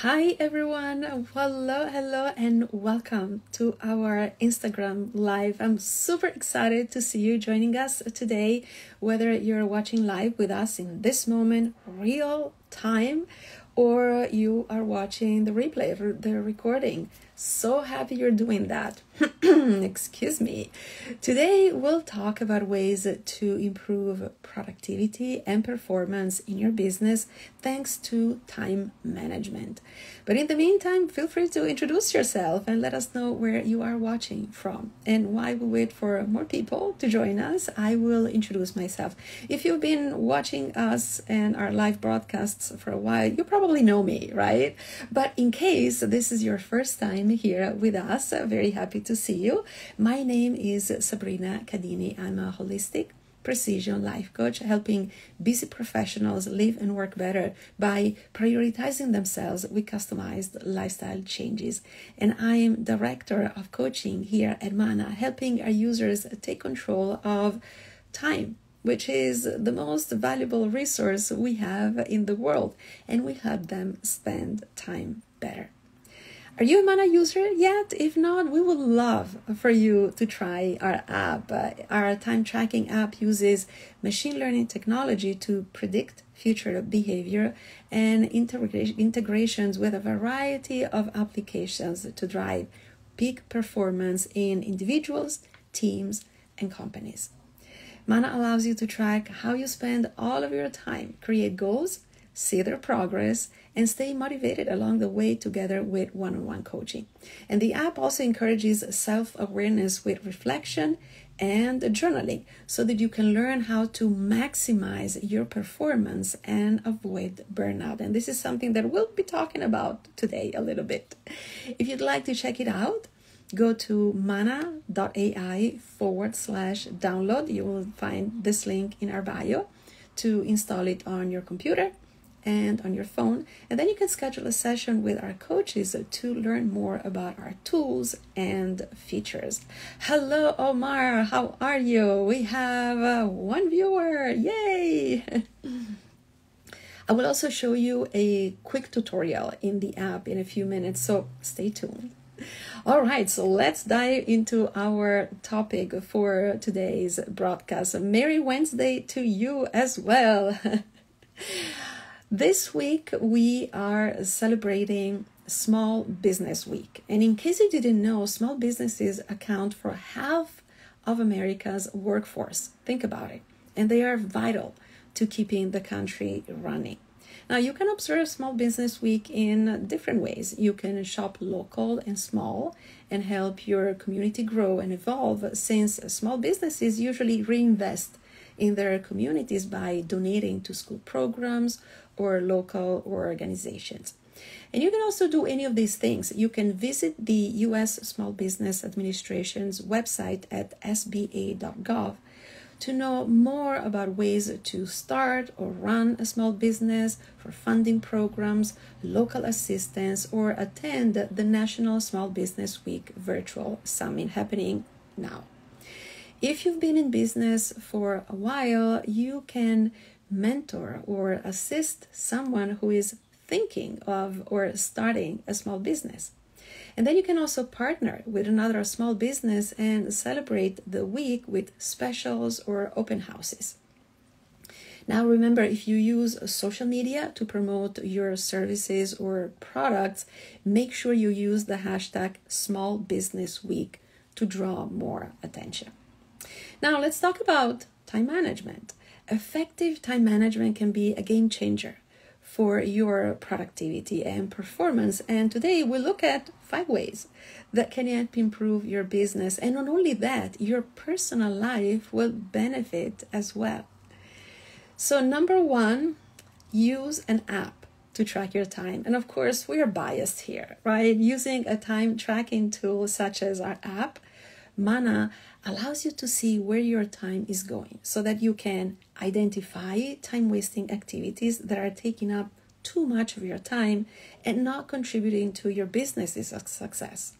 Hi everyone, hello, hello, and welcome to our Instagram live. I'm super excited to see you joining us today, whether you're watching live with us in this moment, real time, or you are watching the replay, of the recording. So happy you're doing that. Excuse me. Today we'll talk about ways to improve productivity and performance in your business thanks to time management. But in the meantime, feel free to introduce yourself and let us know where you are watching from. And while we wait for more people to join us, I will introduce myself. If you've been watching us and our live broadcasts for a while, you probably know me, right? But in case this is your first time here with us, very happy to see you. My name is Sabrina Cadini. I'm a holistic precision life coach, helping busy professionals live and work better by prioritizing themselves with customized lifestyle changes. And I am director of coaching here at Mana, helping our users take control of time which is the most valuable resource we have in the world, and we help them spend time better. Are you a Mana user yet? If not, we would love for you to try our app. Uh, our time tracking app uses machine learning technology to predict future behavior and integra- integrations with a variety of applications to drive peak performance in individuals, teams, and companies. Mana allows you to track how you spend all of your time, create goals, see their progress, and stay motivated along the way together with one on one coaching. And the app also encourages self awareness with reflection and journaling so that you can learn how to maximize your performance and avoid burnout. And this is something that we'll be talking about today a little bit. If you'd like to check it out, go to mana.ai forward slash download. You will find this link in our bio to install it on your computer and on your phone. And then you can schedule a session with our coaches to learn more about our tools and features. Hello, Omar. How are you? We have uh, one viewer. Yay! I will also show you a quick tutorial in the app in a few minutes, so stay tuned. All right, so let's dive into our topic for today's broadcast. Merry Wednesday to you as well. This week we are celebrating Small Business Week. And in case you didn't know, small businesses account for half of America's workforce. Think about it. And they are vital to keeping the country running. Now, you can observe Small Business Week in different ways. You can shop local and small and help your community grow and evolve since small businesses usually reinvest in their communities by donating to school programs or local or organizations. And you can also do any of these things. You can visit the US Small Business Administration's website at sba.gov to know more about ways to start or run a small business, for funding programs, local assistance, or attend the National Small Business Week virtual summit happening now. If you've been in business for a while, you can mentor or assist someone who is thinking of or starting a small business. And then you can also partner with another small business and celebrate the week with specials or open houses. Now, remember, if you use social media to promote your services or products, make sure you use the hashtag Small Business Week to draw more attention. Now, let's talk about time management. Effective time management can be a game changer for your productivity and performance. And today we look at five ways that can help improve your business. And not only that, your personal life will benefit as well. So, number one, use an app to track your time. And of course, we are biased here, right? Using a time tracking tool such as our app, Mana allows you to see where your time is going so that you can identify time wasting activities that are taking up too much of your time and not contributing to your business's success.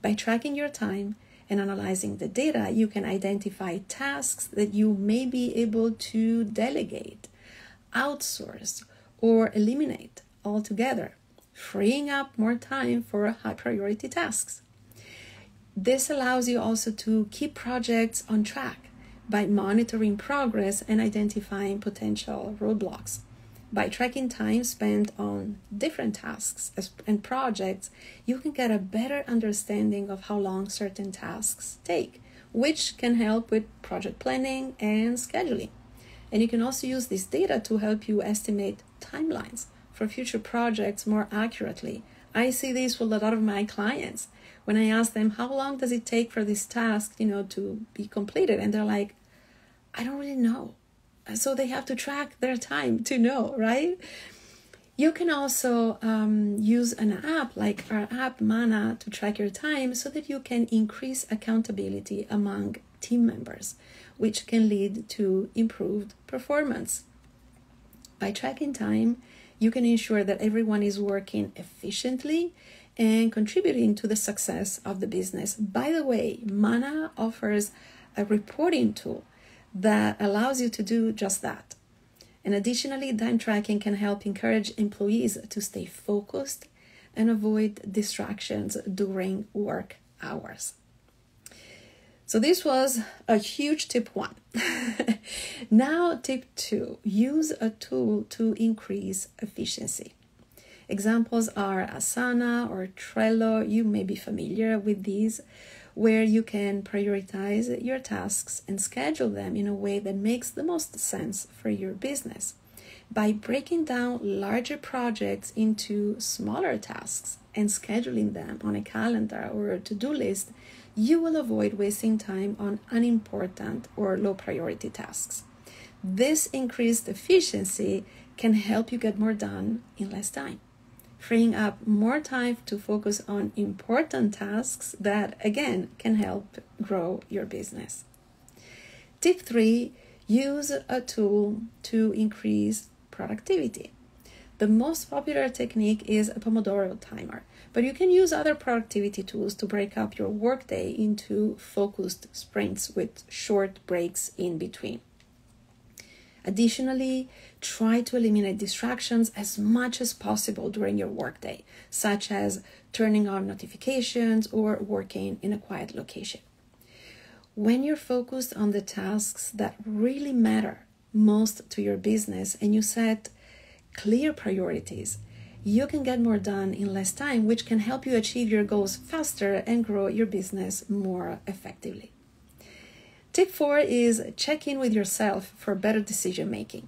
By tracking your time and analyzing the data, you can identify tasks that you may be able to delegate, outsource, or eliminate altogether. freeing up more time for high priority tasks. This allows you also to keep projects on track by monitoring progress and identifying potential roadblocks. By tracking time spent on different tasks and projects, you can get a better understanding of how long certain tasks take, which can help with project planning and scheduling. And you can also use this data to help you estimate timelines for future projects more accurately. I see this with a lot of my clients when I ask them how long does it take for this task, you know, to be completed and they're like I don't really know. So they have to track their time to know, right? You can also um, use an app like our app Mana to track your time so that you can increase accountability among team members, which can lead to improved performance. By tracking time, you can ensure that everyone is working efficiently and contributing to the success of the business. By the way, Mana offers a reporting tool that allows you to do just that. And additionally, time tracking can help encourage employees to stay focused and avoid distractions during work hours. So, this was a huge tip one. now, tip two use a tool to increase efficiency. Examples are Asana or Trello. You may be familiar with these, where you can prioritize your tasks and schedule them in a way that makes the most sense for your business. By breaking down larger projects into smaller tasks and scheduling them on a calendar or a to do list, you will avoid wasting time on unimportant or low priority tasks. This increased efficiency can help you get more done in less time freeing up more time to focus on important tasks that, again, can help grow your business. Tip three use a tool to increase productivity. The most popular technique is a Pomodoro timer, but you can use other productivity tools to break up your workday into focused sprints with short breaks in between. Additionally, try to eliminate distractions as much as possible during your workday, such as turning on notifications or working in a quiet location. When you're focused on the tasks that really matter most to your business and you set clear priorities, you can get more done in less time, which can help you achieve your goals faster and grow your business more effectively. Tip four is check in with yourself for better decision making.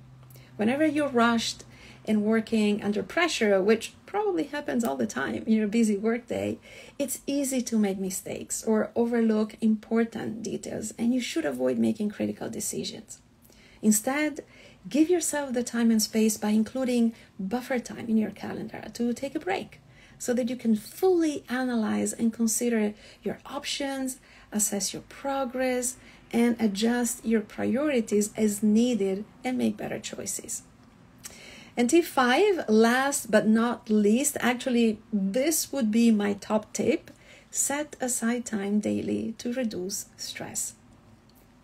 Whenever you're rushed and working under pressure, which probably happens all the time in your busy workday, it's easy to make mistakes or overlook important details, and you should avoid making critical decisions. Instead, give yourself the time and space by including buffer time in your calendar to take a break so that you can fully analyze and consider your options, assess your progress, and adjust your priorities as needed and make better choices. And tip five, last but not least, actually, this would be my top tip set aside time daily to reduce stress.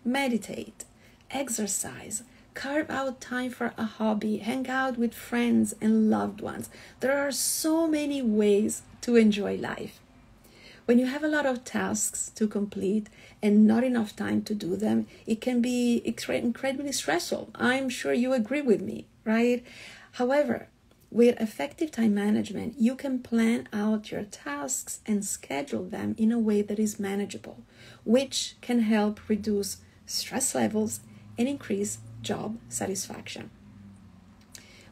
Meditate, exercise, carve out time for a hobby, hang out with friends and loved ones. There are so many ways to enjoy life. When you have a lot of tasks to complete and not enough time to do them, it can be incredibly stressful. I'm sure you agree with me, right? However, with effective time management, you can plan out your tasks and schedule them in a way that is manageable, which can help reduce stress levels and increase job satisfaction.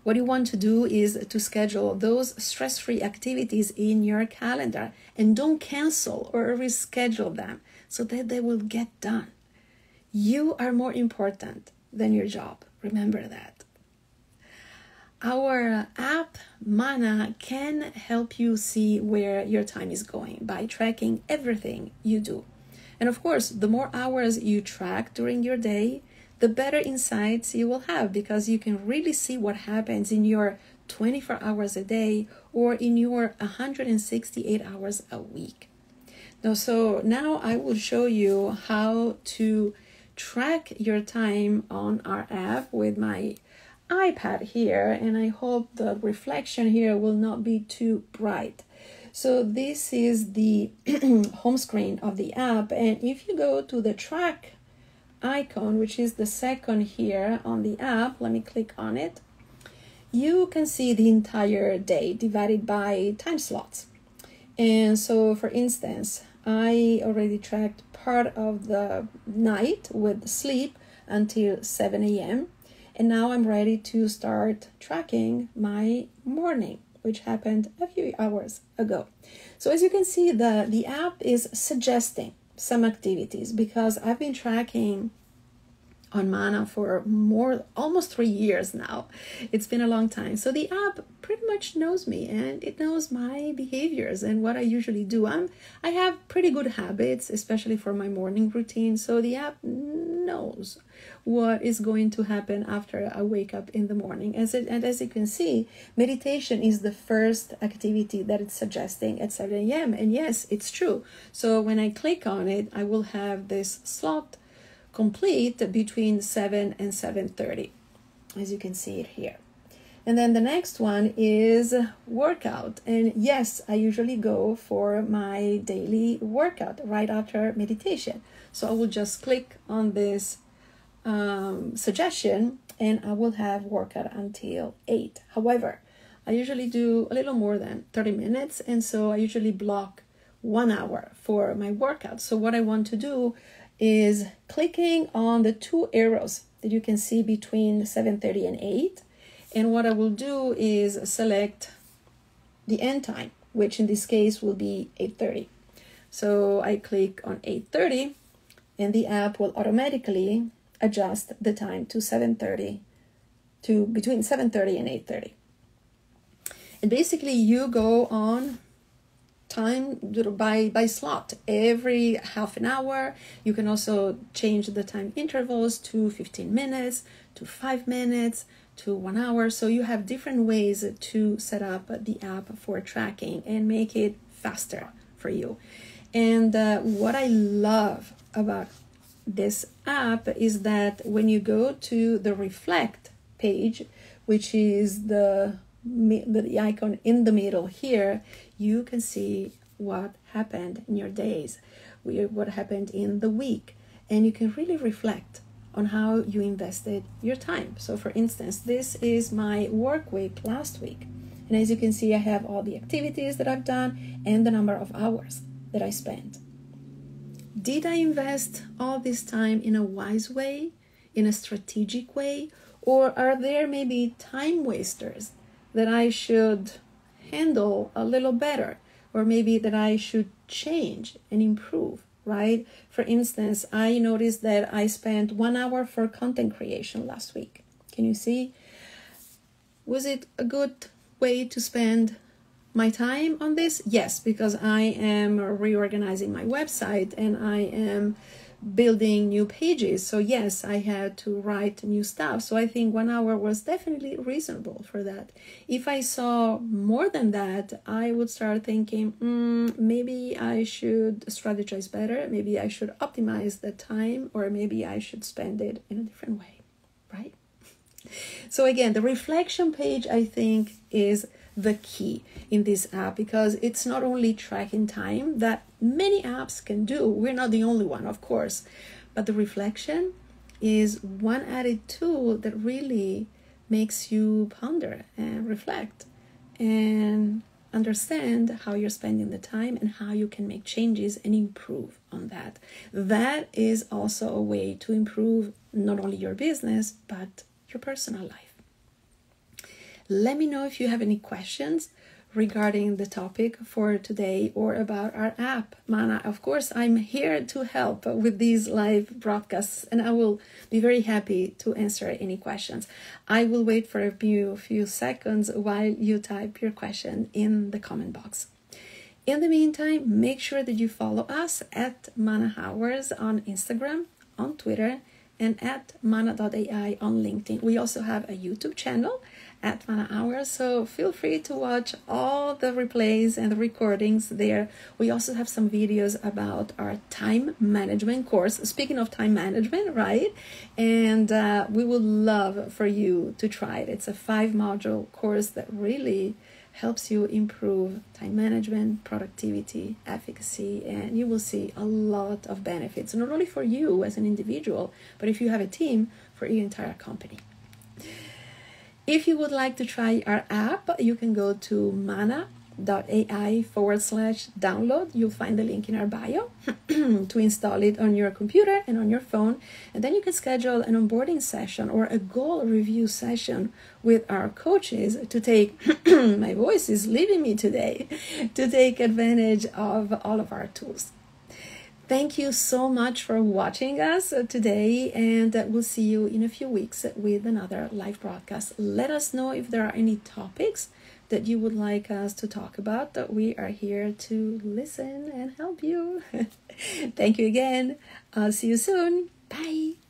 What you want to do is to schedule those stress free activities in your calendar and don't cancel or reschedule them so that they will get done. You are more important than your job. Remember that. Our app Mana can help you see where your time is going by tracking everything you do. And of course, the more hours you track during your day, the better insights you will have because you can really see what happens in your 24 hours a day or in your 168 hours a week. Now, so now I will show you how to track your time on our app with my iPad here and I hope the reflection here will not be too bright. So this is the home screen of the app and if you go to the track icon which is the second here on the app, let me click on it, you can see the entire day divided by time slots. And so for instance, I already tracked part of the night with sleep until 7 a.m. And now I'm ready to start tracking my morning, which happened a few hours ago. So as you can see, the, the app is suggesting some activities because I've been tracking on Mana for more almost three years now. It's been a long time. So the app pretty much knows me and it knows my behaviors and what I usually do. I'm I have pretty good habits, especially for my morning routine. So the app knows what is going to happen after I wake up in the morning. As it, and as you can see, meditation is the first activity that it's suggesting at 7 a.m. And yes, it's true. So when I click on it, I will have this slot complete between 7 and 7.30 as you can see it here. And then the next one is workout. And yes i usually go for my daily workout right after meditation. So i will just click on this um, suggestion and i will have workout until 8 however i usually do a little more than 30 minutes and so i usually block one hour for my workout. So what i want to do is clicking on the two arrows that you can see between 7.30 and 8. And what I will do is select the end time, which in this case will be 8.30. So I click on 8.30 and the app will automatically adjust the time to 7.30 to between 7.30 and 8.30. And basically you go on time by by slot. Every half an hour you can also change the time intervals to 15 minutes to 5 minutes to 1 hour. So you have different ways to set up the app for tracking and make it faster for you. And uh, what i love about this app is that when you go to the reflect page which is the the icon in the middle here, you can see what happened in your days, what happened in the week, and you can really reflect on how you invested your time. So, for instance, this is my work week last week. And as you can see, I have all the activities that I've done and the number of hours that I spent. Did I invest all this time in a wise way, in a strategic way, or are there maybe time wasters that I should handle a little better, or maybe that I should change and improve, right? For instance, I noticed that I spent one hour for content creation last week. Can you see? Was it a good way to spend my time on this? Yes, because I am reorganizing my website and I am building new pages. So, yes, I had to write new stuff. So, I think one hour was definitely reasonable for that. If I saw more than that, I would start thinking mm, maybe I should strategize better. Maybe I should optimize the time, or maybe I should spend it in a different way, right? So, again, the reflection page, I think, is the key in this app because it's not only tracking time that many apps can do. We're not the only one, of course, but the reflection is one added tool that really makes you ponder and reflect and understand how you're spending the time and how you can make changes and improve on that. That is also a way to improve not only your business but your personal life. Let me know if you have any questions regarding the topic for today or about our app, Mana. Of course, I'm here to help with these live broadcasts and I will be very happy to answer any questions. I will wait for a few, few seconds while you type your question in the comment box. In the meantime, make sure that you follow us at Mana Hours on Instagram, on Twitter, and at mana.ai on LinkedIn. We also have a YouTube channel at Mana Hour. So feel free to watch all the replays and the recordings there. We also have some videos about our time management course. Speaking of time management, right? And uh, we would love for you to try it. It's a five module course that really helps you improve time management, productivity, efficacy, and you will see a lot of benefits, not only for you as an individual, but if you have a team, for your entire company. If you would like to try our app, you can go to mana.ai forward slash download. You'll find the link in our bio to install it on your computer and on your phone. And then you can schedule an onboarding session or a goal review session with our coaches to take, my voice is leaving me today, to take advantage of all of our tools. Thank you so much for watching us uh, today, and uh, we'll see you in a few weeks with another live broadcast. Let us know if there are any topics that you would like us to talk about. We are here to listen and help you. Thank you again. I'll see you soon. Bye.